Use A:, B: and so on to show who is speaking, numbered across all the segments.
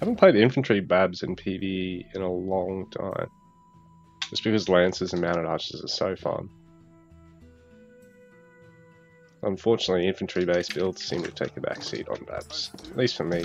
A: haven't played infantry babs in PvE in a long time. Just because lancers and mounted archers are so fun. Unfortunately, infantry-based builds seem to take a backseat on babs, at least for me.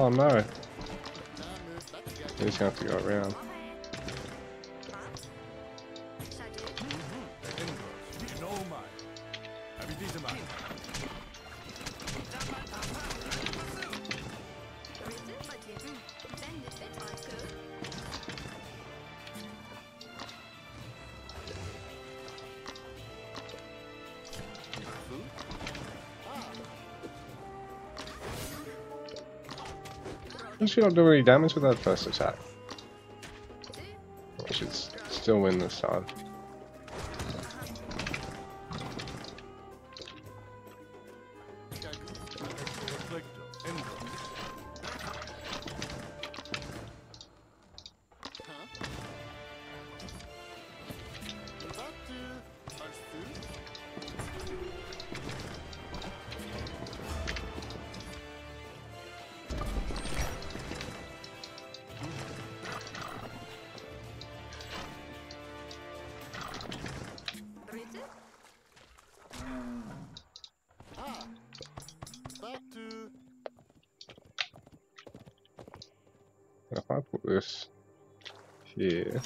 A: Oh no. He's gonna have to go around. Does she not do any damage with that first attack? We should still win this time. If I put this. Here,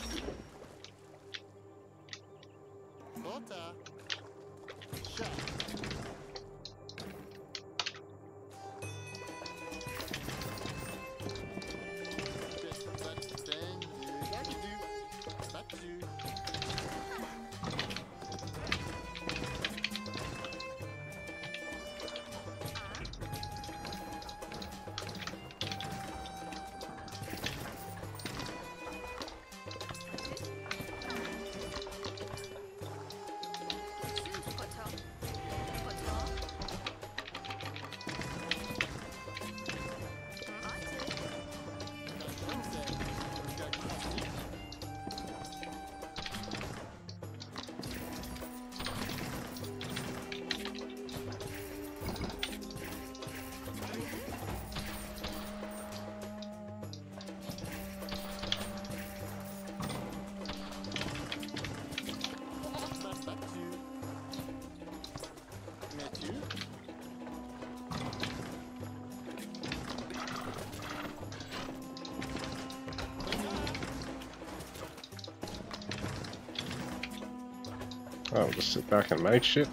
A: I'll just sit back and make shit.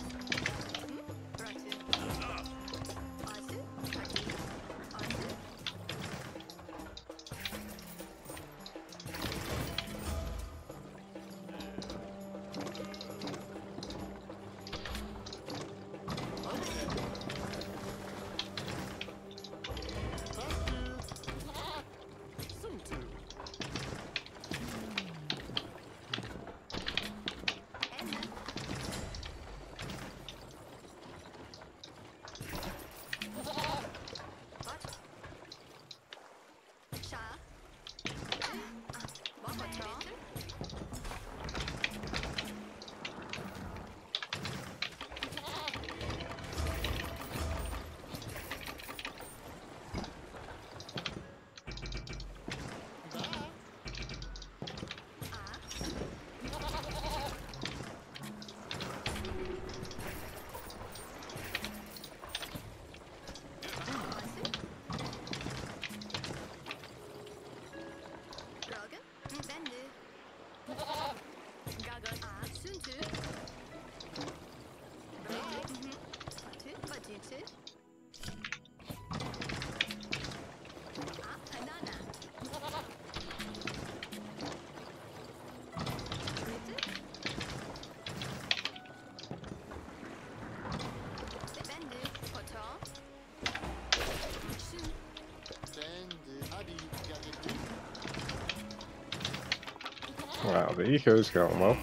B: Wow, the eco's going well.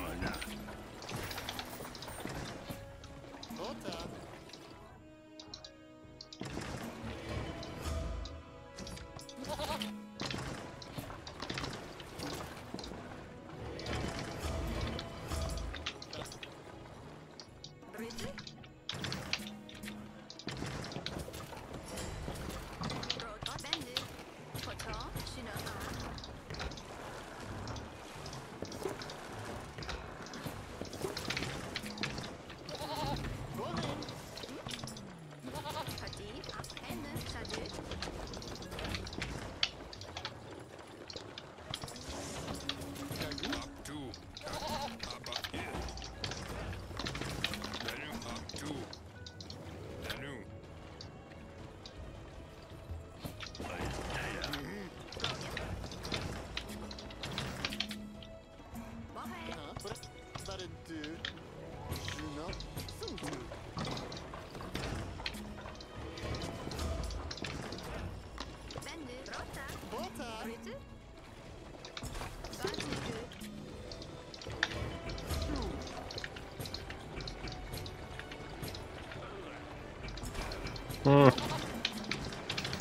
B: Hmm.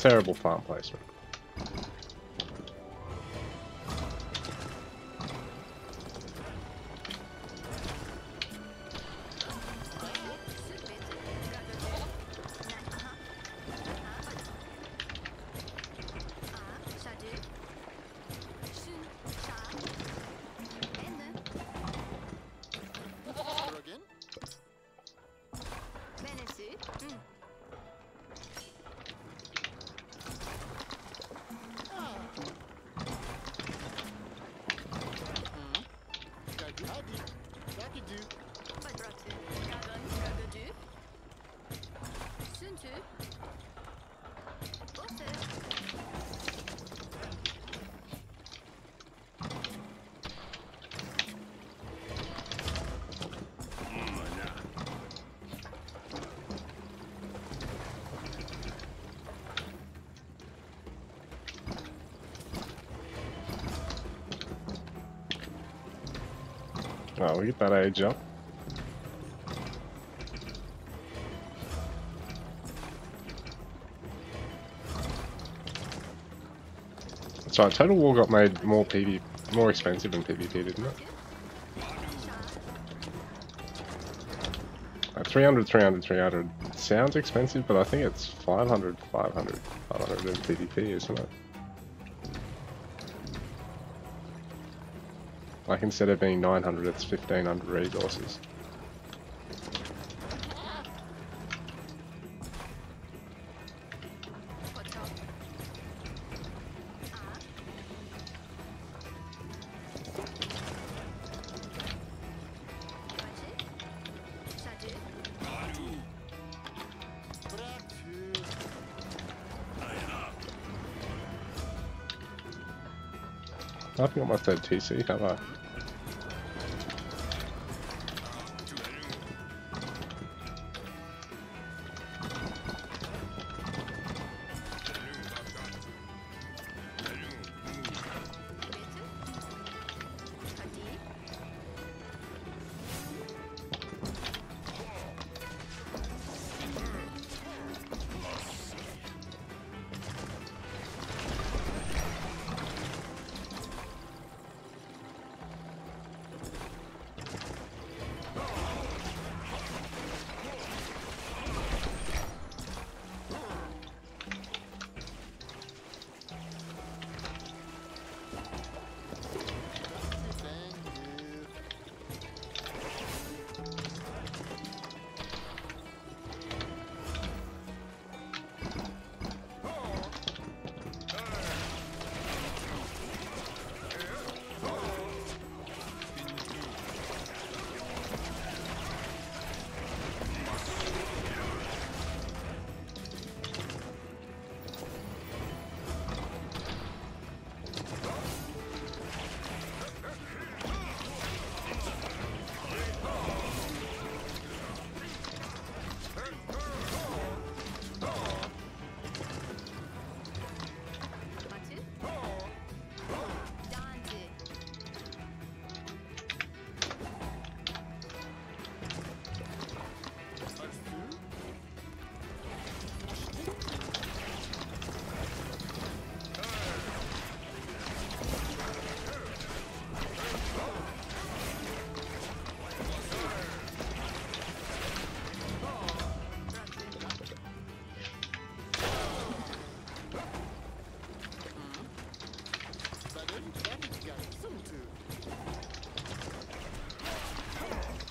B: Terrible farm placement. Oh, we get that age up. That's Total War got made more PV, more expensive in PvP, didn't it? Like 300, 300, 300 sounds expensive, but I think it's 500, 500, 500 in PvP, isn't it? Like instead of being 900, it's 1500 resources. I haven't got my third TC, have I?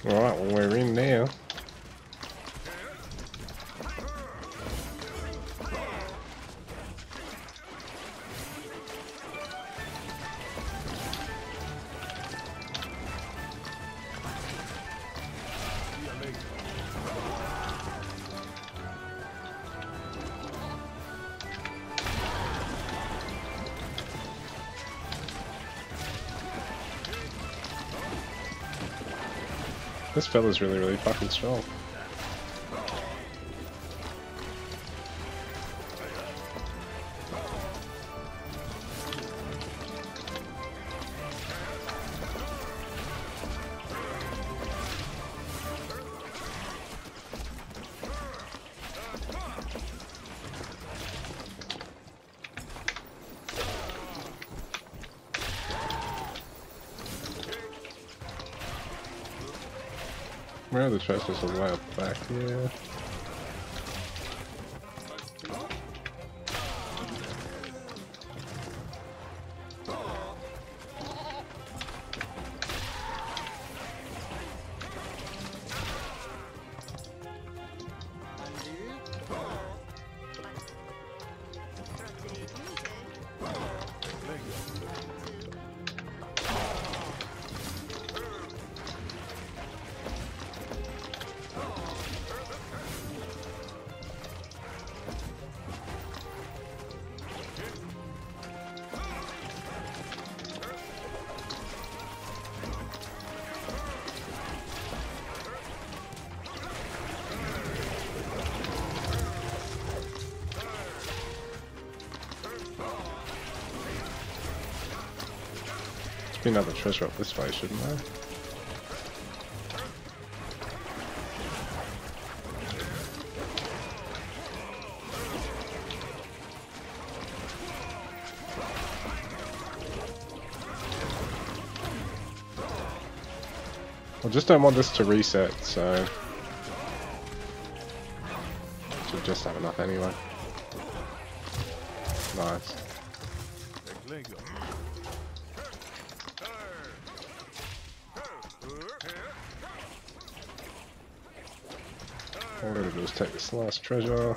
A: Alright, well we're in now. This fella's really, really fucking strong. Treasures on the way up back here? Another treasure up this way, shouldn't there? I just don't want this to reset, so... Should just have enough anyway. Nice. All I'm gonna do is take this last treasure.